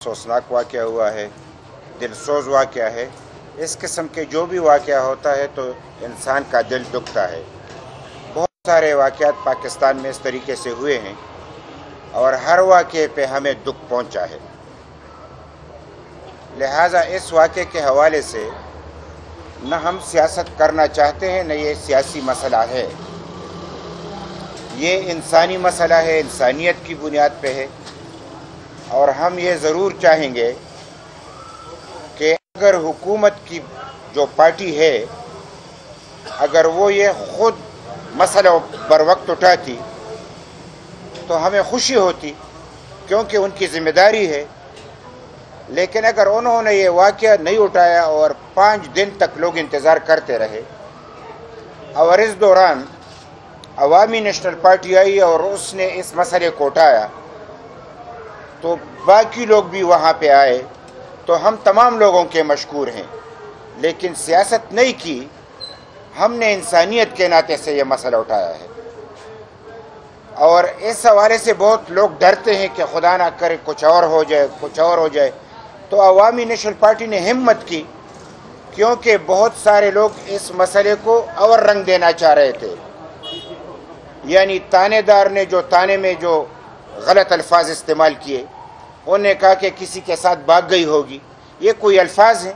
افسوسناک واقعہ ہوا ہے دل سوز واقعہ ہے۔ اس قسم کے جو بھی واقعہ ہوتا ہے تو انسان کا دل دکھتا ہے۔ بہت سارے واقعات پاکستان میں اس طریقے سے ہوئے ہیں اور ہر واقعے پہ ہمیں دکھ پہنچا ہے۔ لہٰذا اس واقعے کے حوالے سے نہ ہم سیاست کرنا چاہتے ہیں، نہ یہ سیاسی مسئلہ ہے۔ یہ انسانی مسئلہ ہے، انسانیت کی بنیاد پہ ہے۔ اور ہم یہ ضرور چاہیں گے کہ اگر حکومت کی جو پارٹی ہے، اگر وہ یہ خود مسئلہ بر وقت اٹھاتی، تو ہمیں خوشی ہوتی کیونکہ ان کی ذمہ داری ہے۔ لیکن اگر انہوں نے یہ واقعہ نہیں اٹھایا اور پانچ دن تک لوگ انتظار کرتے رہے، اور اس دوران عوامی نیشنل پارٹی آئی اور اس نے اس مسئلے کو اٹھایا تو باقی لوگ بھی وہاں پہ آئے تو ہم تمام لوگوں کے مشکور ہیں۔ لیکن سیاست نہیں کی، ہم نے انسانیت کے ناطے سے یہ مسئلہ اٹھایا ہے۔ اور اس حوالے سے بہت لوگ ڈرتے ہیں کہ خدا نہ کرے کچھ اور ہو جائے، کچھ اور ہو جائے۔ تو عوامی نیشنل پارٹی نے ہمت کی، کیونکہ بہت سارے لوگ اس مسئلے کو اور رنگ دینا چاہ رہے تھے۔ یعنی تانے دار نے جو تانے میں جو غلط الفاظ استعمال کیے انہوں نے کہا کہ کسی کے ساتھ بھاگ گئی ہوگی۔ یہ کوئی الفاظ ہیں؟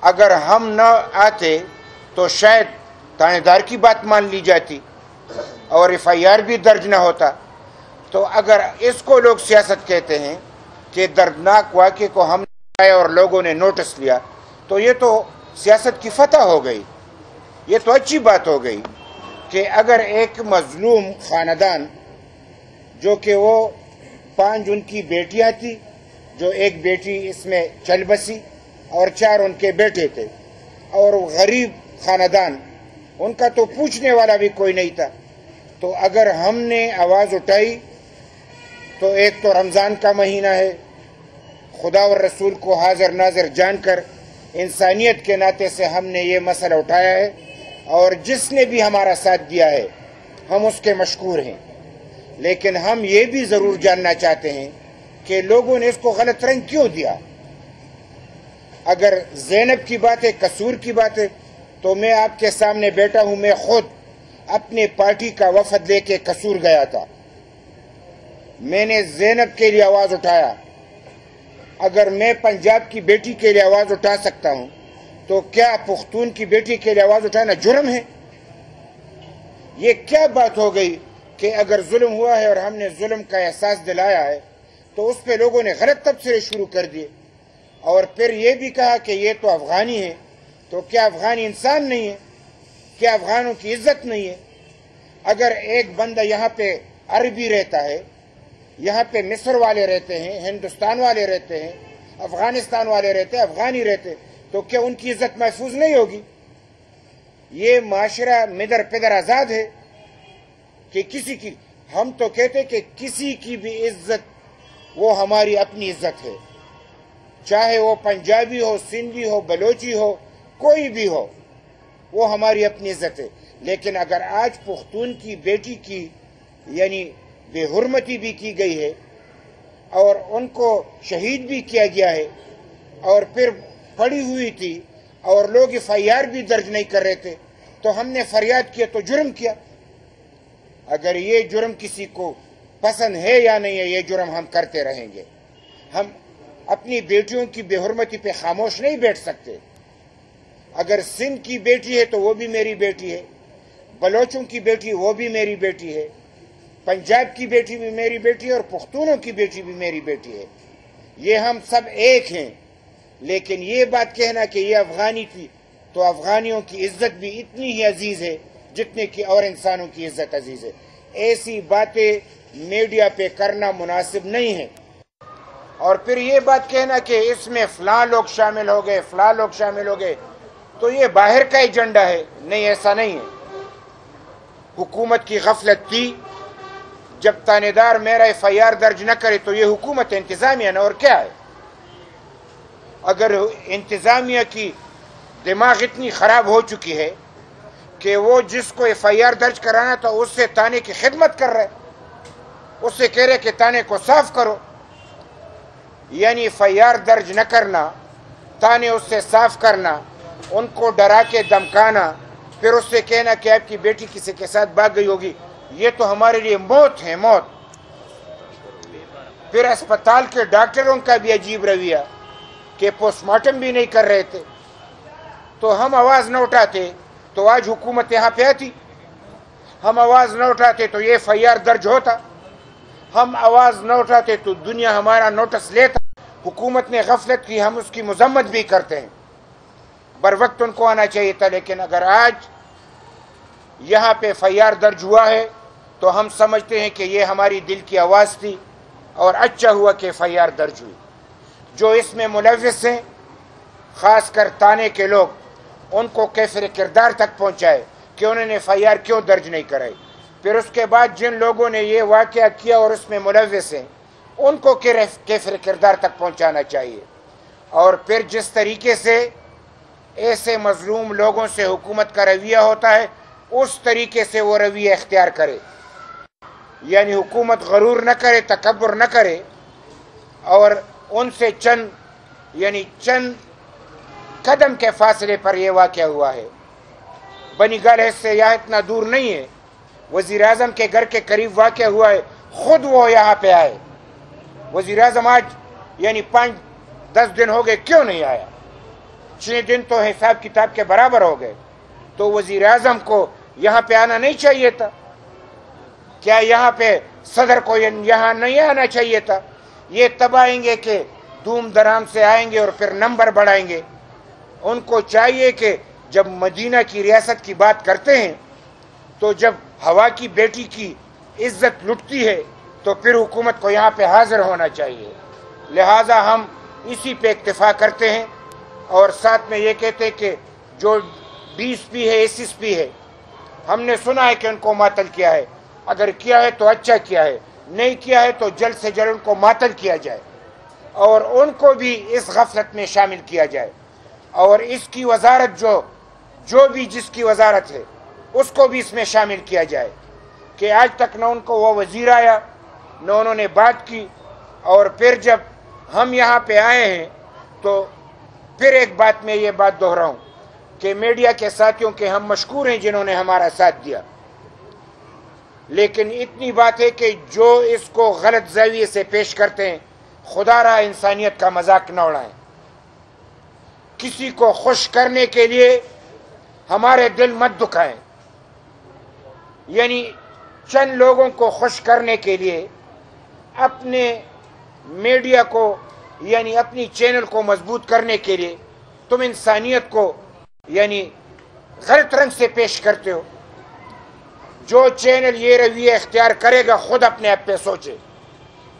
اگر ہم نہ آتے تو شاید تانے دار کی بات مان لی جاتی اور ایف آئی آر بھی درج نہ ہوتا۔ تو اگر اس کو لوگ سیاست کہتے ہیں کہ دردناک واقعے کو ہم آئے اور لوگوں نے نوٹس لیا، تو یہ تو سیاست کی فتح ہو گئی۔ یہ تو اچھی بات ہو گئی کہ اگر ایک مظلوم خاندان جو کہ وہ پانچ ان کی بیٹیاں تھی جو ایک بیٹی اس میں چل بسی اور چار ان کے بیٹے تھے۔ اور غریب خاندان، ان کا تو پوچھنے والا بھی کوئی نہیں تھا۔ تو اگر ہم نے آواز اٹھائی، تو ایک تو رمضان کا مہینہ ہے۔ خدا اور رسول کو حاضر ناظر جان کر انسانیت کے ناطے سے ہم نے یہ مسئلہ اٹھایا ہے۔ اور جس نے بھی ہمارا ساتھ دیا ہے، ہم اس کے مشکور ہیں۔ لیکن ہم یہ بھی ضرور جاننا چاہتے ہیں کہ لوگوں نے اس کو غلط رنگ کیوں دیا؟ اگر زینب کی بات ہے قصور کی بات ہے تو میں آپ کے سامنے بیٹا ہوں، میں خود اپنے پارٹی کا وفد لے کے قصور گیا تھا۔ میں نے زینب کے لیے آواز اٹھایا۔ اگر میں پنجاب کی بیٹی کے لیے آواز اٹھا سکتا ہوں، تو کیا پختون کی بیٹی کے لیے آواز اٹھانا جرم ہے؟ یہ کیا بات ہو گئی؟ کہ اگر ظلم ہوا ہے اور ہم نے ظلم کا احساس دلایا ہے، تو اس پہ لوگوں نے غلط تبصرے شروع کر دیے۔ اور پھر یہ بھی کہا کہ یہ تو افغانی ہے، تو کیا افغانی انسان نہیں ہے؟ کیا افغانوں کی عزت نہیں ہے؟ اگر ایک بندہ یہاں پہ عربی رہتا ہے، یہاں پہ مصر والے رہتے ہیں، ہندوستان والے رہتے ہیں، افغانستان والے رہتے ہیں، افغانی رہتے تو کیا ان کی عزت محفوظ نہیں ہوگی؟ یہ معاشرہ مدر پدر آزاد ہے۔ کہ کسی کی ہم تو کہتے کہ کسی کی بھی عزت، وہ ہماری اپنی عزت ہے۔ چاہے وہ پنجابی ہو، سندھی ہو، بلوچی ہو، کوئی بھی ہو، وہ ہماری اپنی عزت ہے۔ لیکن اگر آج پختون کی بیٹی کی یعنی بے حرمتی بھی کی گئی ہے، اور ان کو شہید بھی کیا گیا ہے، اور پھر پڑی ہوئی تھی، اور لوگ ایف آئی آر بھی درج نہیں کر رہے تھے، تو ہم نے فریاد کیا، تو جرم کیا۔ اگر یہ جرم کسی کو پسند ہے یا نہیں ہے، یہ جرم ہم کرتے رہیں گے۔ ہم اپنی بیٹیوں کی بے حرمتی پہ خاموش نہیں بیٹھ سکتے۔ اگر سندھ کی بیٹی ہے تو وہ بھی میری بیٹی ہے، بلوچوں کی بیٹی وہ بھی میری بیٹی ہے، پنجاب کی بیٹی بھی میری بیٹی ہے اور پختونوں کی بیٹی بھی میری بیٹی ہے۔ یہ ہم سب ایک ہیں۔ لیکن یہ بات کہنا کہ یہ افغانی تھی تو افغانیوں کی عزت بھی اتنی ہی عزیز ہے۔ جتنے کی اور انسانوں کی عزت عزیز ہے۔ ایسی باتیں میڈیا پہ کرنا مناسب نہیں ہے۔ اور پھر یہ بات کہنا کہ اس میں فلاں لوگ شامل ہو گئے، فلاں لوگ شامل ہو گئے، تو یہ باہر کا ایجنڈا ہے۔ نہیں، ایسا نہیں ہے۔ حکومت کی غفلت تھی۔ جب تانے دار میرا ایف آئی آر درج نہ کرے تو یہ حکومت انتظامیہ نا، اور کیا ہے؟ اگر انتظامیہ کی دماغ اتنی خراب ہو چکی ہے کہ وہ جس کو ایف آئی آر درج کرانا تھا اس سے تانے کی خدمت کر رہے اس سے کہہ رہے کہ تانے کو صاف کرو۔ یعنی فیار درج نہ کرنا، تانے اس سے صاف کرنا، ان کو ڈرا کے دمکانا، پھر اس سے کہنا کہ آپ کی بیٹی کسی کے ساتھ بھاگ گئی ہوگی۔ یہ تو ہمارے لیے موت ہے، موت۔ پھر اسپتال کے ڈاکٹروں کا بھی عجیب رویہ کہ پوسٹ مارٹم بھی نہیں کر رہے تھے۔ تو ہم آواز نہ اٹھاتے۔ تو آج حکومت یہاں پہ آتی۔ ہم آواز نہ اٹھاتے تو یہ فیار درج ہوتا۔ ہم آواز نہ اٹھاتے تو دنیا ہمارا نوٹس لیتا۔ حکومت نے غفلت کی، ہم اس کی مذمت بھی کرتے ہیں۔ بر وقت ان کو آنا چاہیے تھا، لیکن اگر آج یہاں پہ فیار درج ہوا ہے، تو ہم سمجھتے ہیں کہ یہ ہماری دل کی آواز تھی اور اچھا ہوا کہ فیار درج ہوئی۔ جو اس میں ملوث ہیں، خاص کر تانے کے لوگ ان کو کیفر کردار تک پہنچائے کہ انہوں نے فیار کیوں درج نہیں کرائی پھر اس کے بعد جن لوگوں نے یہ واقعہ کیا اور اس میں ملوث ہیں، ان کو کیفر کردار تک پہنچانا چاہیے۔ اور پھر جس طریقے سے ایسے مظلوم لوگوں سے حکومت کا رویہ ہوتا ہے، اس طریقے سے وہ رویہ اختیار کرے۔ یعنی حکومت غرور نہ کرے، تکبر نہ کرے، اور ان سے چند یعنی چند قدم کے فاصلے پر یہ واقعہ ہوا ہے۔ بنی گل سے یہاں اتنا دور نہیں ہے۔ وزیر اعظم کے گھر کے قریب واقع ہوا ہے۔ خود وہ یہاں پہ آئے۔ وزیر اعظم آج یعنی پانچ، دس دن ہو گئے، کیوں نہیں آیا؟ چھ دن تو حساب کتاب کے برابر ہو گئے۔ تو وزیر اعظم کو یہاں پہ آنا نہیں چاہیے تھا۔ کیا یہاں پہ صدر کو یہاں نہیں آنا چاہیے تھا؟ یہ تب آئیں گے کہ دھوم درام سے آئیں گے اور پھر نمبر بڑھائیں گے۔ ان کو چاہیے کہ جب مدینہ کی ریاست کی بات کرتے ہیں، تو جب ہوا کی بیٹی کی عزت لٹتی ہے، تو پھر حکومت کو یہاں پہ حاضر ہونا چاہیے۔ لہٰذا ہم اسی پہ اکتفا کرتے ہیں اور ساتھ میں یہ کہتے ہیں کہ جو بیس پی ہے ایس پی ہے، ہم نے سنا ہے کہ ان کو معطل کیا ہے۔ اگر کیا ہے تو اچھا کیا ہے، نہیں کیا ہے تو جلد سے جلد ان کو معطل کیا جائے۔ اور ان کو بھی اس غفلت میں شامل کیا جائے۔ اور اس کی وزارت جو جو بھی جس کی وزارت ہے، اس کو بھی اس میں شامل کیا جائے کہ آج تک نہ ان کو وہ وزیر آیا، نہ انہوں نے بات کی اور پھر جب ہم یہاں پہ آئے ہیں تو پھر ایک بات میں یہ بات دہراؤں کہ میڈیا کے ساتھیوں کے ہم مشکور ہیں جنہوں نے ہمارا ساتھ دیا۔ لیکن اتنی بات ہے کہ جو اس کو غلط زاویے سے پیش کرتے ہیں، خدا رہا انسانیت کا مذاق نہ اڑائیں۔ کسی کو خوش کرنے کے لیے ہمارے دل مت دکھائیں۔ یعنی چند لوگوں کو خوش کرنے کے لیے اپنے میڈیا کو یعنی اپنی چینل کو مضبوط کرنے کے لیے تم انسانیت کو یعنی غلط رنگ سے پیش کرتے ہو۔ جو چینل یہ رویہ اختیار کرے گا، خود اپنے آپ پہ سوچے۔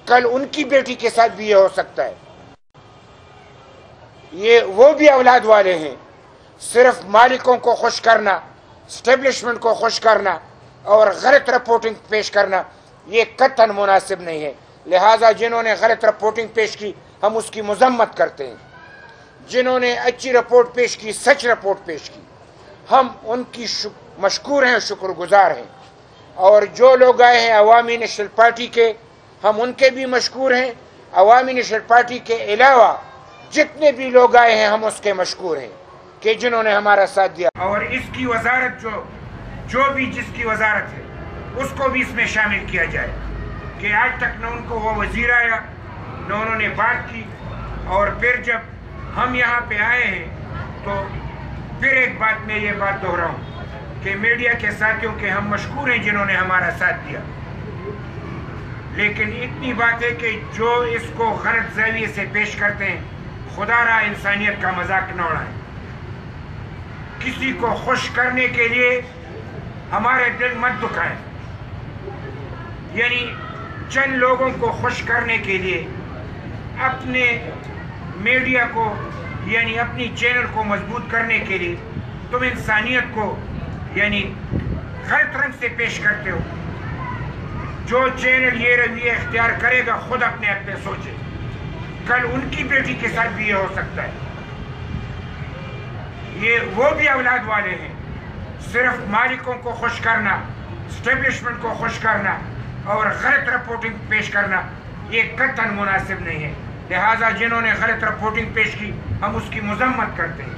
کل ان کی بیٹی کے ساتھ بھی یہ ہو سکتا ہے۔ یہ وہ بھی اولاد والے ہیں۔ صرف مالکوں کو خوش کرنا اسٹیبلشمنٹ کو خوش کرنا اور غلط رپورٹنگ پیش کرنا، یہ قطن مناسب نہیں ہے۔ لہٰذا جنہوں نے غلط رپورٹنگ پیش کی، ہم اس کی مذمت کرتے ہیں۔ جنہوں نے اچھی رپورٹ پیش کی، سچ رپورٹ پیش کی۔ ہم ان کی مشکور ہیں، شکر گزار ہیں۔ اور جو لوگ آئے ہیں عوامی نیشنل پارٹی کے، ہم ان کے بھی مشکور ہیں۔ عوامی نیشنل پارٹی کے علاوہ جتنے بھی لوگ آئے ہیں، ہم اس کے مشکور ہیں کہ جنہوں نے ہمارا ساتھ دیا۔ اور اس کی وزارت جو جو بھی جس کی وزارت ہے، اس کو بھی اس میں شامل کیا جائے کہ آج تک نہ ان کو وہ وزیر آیا، نہ انہوں نے بات کی۔ اور پھر جب ہم یہاں پہ آئے ہیں، تو پھر ایک بات میں یہ بات دہراؤں کہ میڈیا کے ساتھیوں کے ہم مشکور ہیں جنہوں نے ہمارا ساتھ دیا۔ لیکن اتنی بات ہے کہ جو اس کو غلط زاویے سے پیش کرتے ہیں خدا را انسانیت کا مذاق نہ اڑائیں کسی کو خوش کرنے کے لیے ہمارے دل مت دکھائیں یعنی چند لوگوں کو خوش کرنے کے لیے اپنے میڈیا کو یعنی اپنی چینل کو مضبوط کرنے کے لیے تم انسانیت کو یعنی غلط رنگ سے پیش کرتے ہو۔ جو چینل یہ رویہ اختیار کرے گا، خود اپنے آپ پہ سوچے۔ کل ان کی بیٹی کے ساتھ بھی یہ ہو سکتا ہے۔ یہ وہ بھی اولاد والے ہیں۔ صرف مالکوں کو خوش کرنا اسٹیبلشمنٹ کو خوش کرنا اور غلط رپورٹنگ پیش کرنا یہ قطن مناسب نہیں ہے۔ لہٰذا جنہوں نے غلط رپورٹنگ پیش کی، ہم اس کی مذمت کرتے ہیں۔